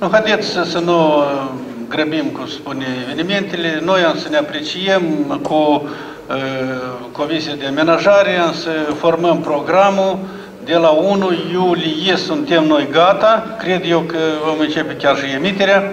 Nu, haideți să, să nu grăbim, cum spune, evenimentele. Noi am să ne apreciem cu uh, Comisia de Amenajare, am să formăm programul. De la 1 iulie suntem noi gata. Cred eu că vom începe chiar și emiterea.